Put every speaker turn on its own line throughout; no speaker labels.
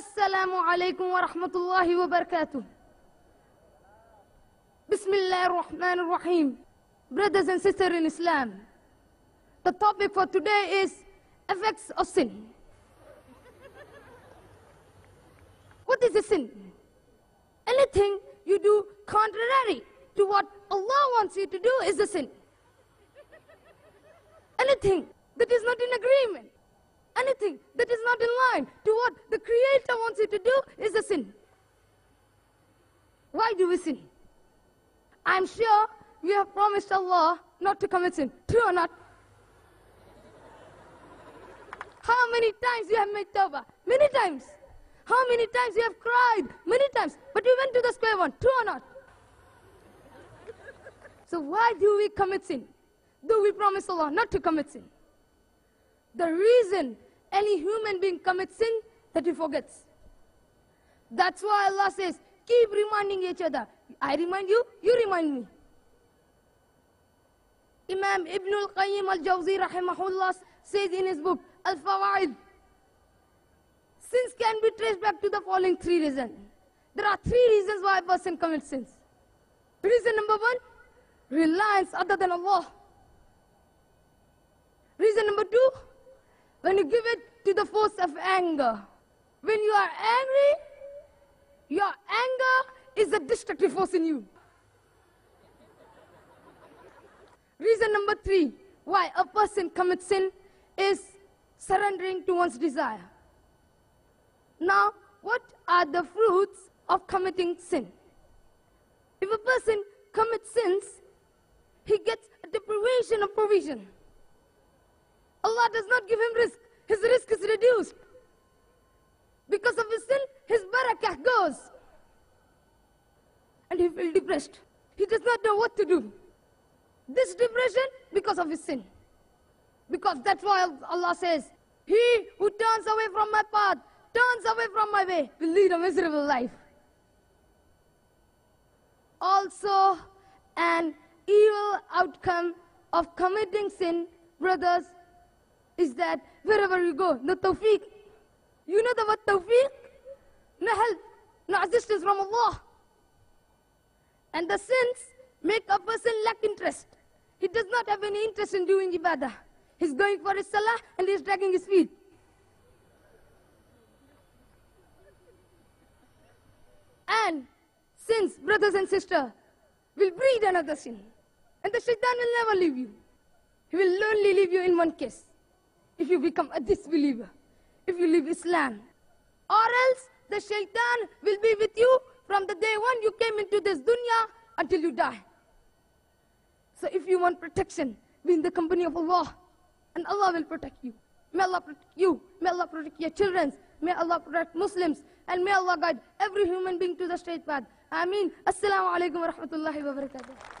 السلام عليكم ورحمة الله وبركاته بسم الله الرحمن الرحيم Brothers and sisters in Islam The topic for today is effects of sin What is a sin? Anything you do contrary to what Allah wants you to do is a sin. Anything that is not in agreement, anything that is not in line to what the Creator wants you to do is a sin. Why do we sin? I'm sure we have promised Allah not to commit sin. True or not? How many times you have made tawbah? Many times. How many times you have cried? Many times. But we went to the square one. True or not? So why do we commit sin? Do we promise Allah not to commit sin? The reason any human being commits sin that he forgets. That's why Allah says, keep reminding each other. I remind you, you remind me. Imam Ibn al-Qayyim al-Jawzi rahimahullah says in his book, Al-Fawaid, sins can be traced back to the following three reasons. There are three reasons why a person commits sins. Reason number one, reliance other than Allah. Reason number two, when you give it to the force of anger. When you are angry, your anger is a destructive force in you. Reason number three, why a person commits sin is surrendering to one's desire. Now, what are the fruits of committing sin? If a person commits sins, he gets a deprivation of provision. Allah does not give him rizq. His rizq is reduced. Because of his sin, his barakah goes. And he feels depressed. He does not know what to do. This depression because of his sin. Because that's why Allah says, He who turns away from my path, turns away from my way, will lead a miserable life. Also, an evil outcome of committing sin, brothers, is that wherever you go, no tawfiq. You know the word tawfiq? No help, no assistance from Allah. And the sins make a person lack interest. He does not have any interest in doing ibadah. He's going for his salah and he's dragging his feet. And sins, brothers and sisters, will breed another sin. And the shaitan will never leave you. He will only leave you in one case. If you become a disbeliever. If you leave Islam. Or else the shaitan will be with you from the day one you came into this dunya until you die. So if you want protection, be in the company of Allah. And Allah will protect you. May Allah protect you. May Allah protect your children. May Allah protect Muslims. And may Allah guide every human being to the straight path. Ameen. Assalamu alaikum wa rahmatullahi wa barakatuh.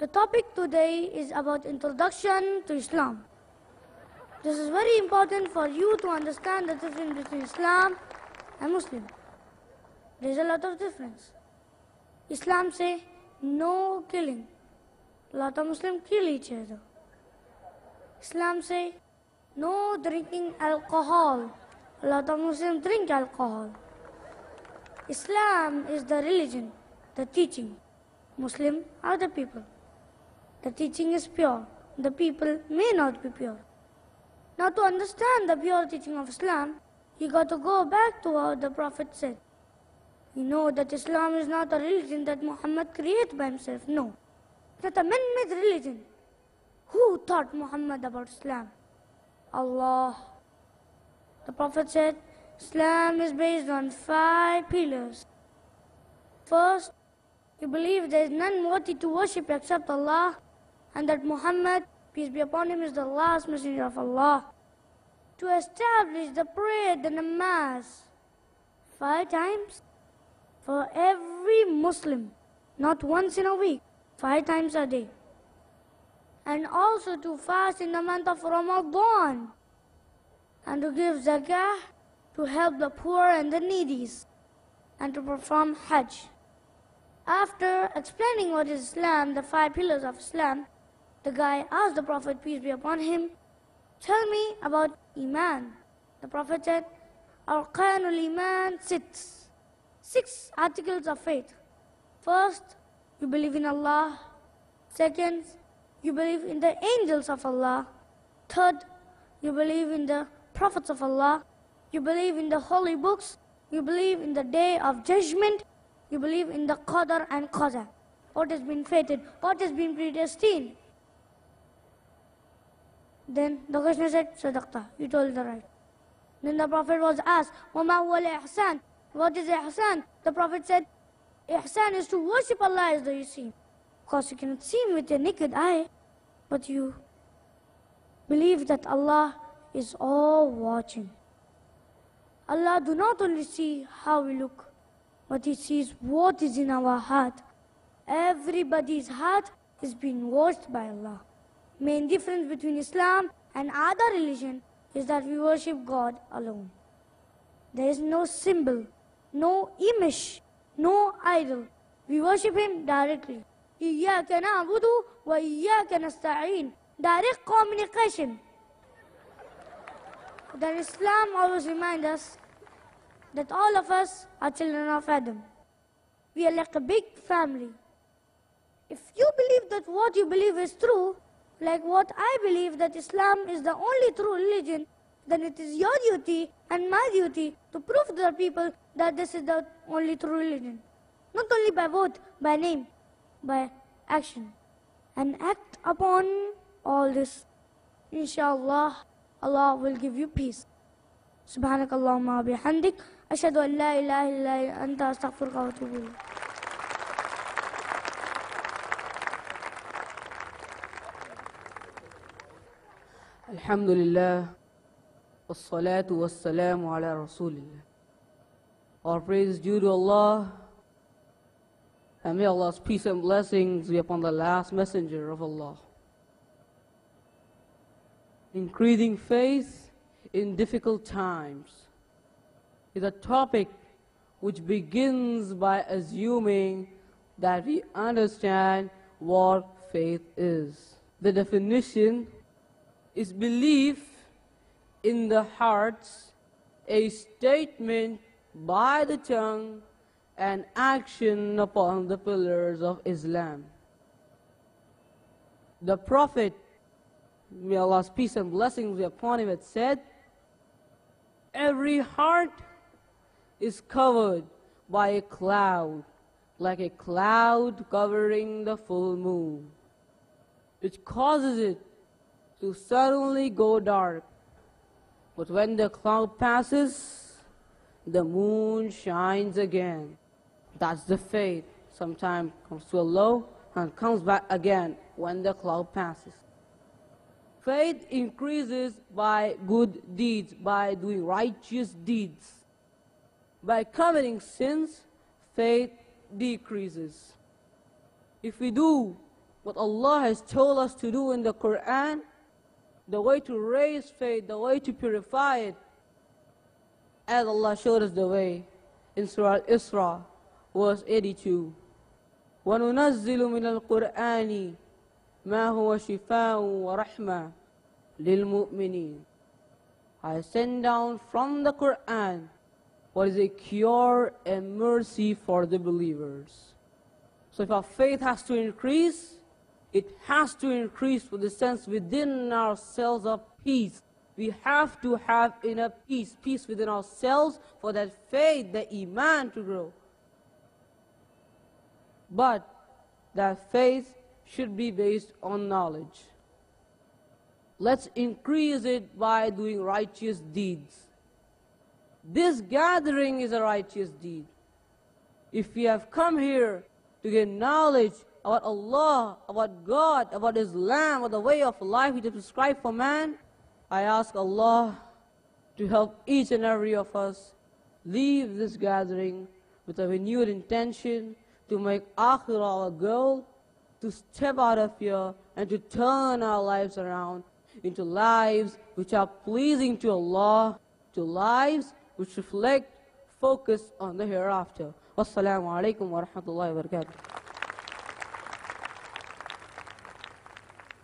The topic today is about introduction to Islam. This is very important for you to understand the difference between Islam and Muslim. There is a lot of difference. Islam say no killing. A lot of Muslims kill each other. Islam say no drinking alcohol. A lot of Muslims drink alcohol. Islam is the religion, the teaching. Muslim are the people. The teaching is pure. The people may not be pure. Now to understand the pure teaching of Islam, you got to go back to what the Prophet said. You know that Islam is not a religion that Muhammad created by himself. No. It's not a man-made religion. Who taught Muhammad about Islam? Allah. The Prophet said, Islam is based on five pillars. First, you believe there is none worthy to worship except Allah and that Muhammad, peace be upon him, is the last messenger of Allah. to establish the prayer, the namaz, five times for every Muslim, not once in a week, five times a day. And also to fast in the month of Ramadan and to give zakah to help the poor and the needy and to perform Hajj. After explaining what is Islam, the five pillars of Islam, the guy asked the Prophet, peace be upon him, Tell me about Iman. The Prophet said, Arkanul Iman six. Six articles of faith. First, you believe in Allah. Second, you believe in the angels of Allah. Third, you believe in the prophets of Allah. You believe in the holy books. You believe in the day of judgment. You believe in the Qadar and Qadar. What has been fated, what has been predestined. Then the Krishna said, Sadaqta, you told the right. Then the Prophet was asked, Wama wal ihsan? What is ihsan? The Prophet said, Ihsan is to worship Allah as though you see because you cannot see Him with your naked eye, but you believe that Allah is all watching. Allah do not only see how we look, but He sees what is in our heart. Everybody's heart is being watched by Allah main difference between Islam and other religion is that we worship God alone. There is no symbol, no image, no idol. We worship Him directly. إياك نعبد وإياك نستعين. Direct communication. Then Islam always reminds us that all of us are children of Adam. We are like a big family. If you believe that what you believe is true, like what I believe that Islam is the only true religion, then it is your duty and my duty to prove to the people that this is the only true religion. Not only by word, by name, by action. And act upon all this. Inshallah, Allah will give you peace. سبحانك اللهم وبحمدك أشهد أن لا إله إلا أنت أستغفرك وأتوب إليك
الحمد لله والصلاة والسلام على رسول الله All praise is due to Allah and may Allah's peace and blessings be upon the last messenger of Allah. Increasing faith in difficult times is a topic which begins by assuming that we understand what faith is. The definition is belief in the hearts, a statement by the tongue, and action upon the pillars of Islam. The Prophet, may Allah's peace and blessings be upon him, had said, Every heart is covered by a cloud, like a cloud covering the full moon, which causes it to suddenly go dark. But when the cloud passes, the moon shines again. That's the faith. Sometimes comes to a low and comes back again when the cloud passes. Faith increases by good deeds, by doing righteous deeds. By committing sins, faith decreases. If we do what Allah has told us to do in the Quran, the way to raise faith, the way to purify it, as Allah showed us the way in Surah Isra, verse 82. وننزل من القرآن ما هو شفاء ورحمة للمؤمنين I send down from the Quran what is a cure and mercy for the believers. So if our faith has to increase, it has to increase with the sense within ourselves of peace. We have to have inner peace, peace within ourselves for that faith, the iman to grow. But that faith should be based on knowledge. Let's increase it by doing righteous deeds. This gathering is a righteous deed. If we have come here to get knowledge about Allah, about God, about Islam, about the way of life He has prescribed for man, I ask Allah to help each and every of us leave this gathering with a renewed intention to make Akhirah our goal, to step out of here and to turn our lives around into lives which are pleasing to Allah, to lives which reflect focus on the hereafter. Wassalamu alaikum wa rahmatullahi wa barakatuh.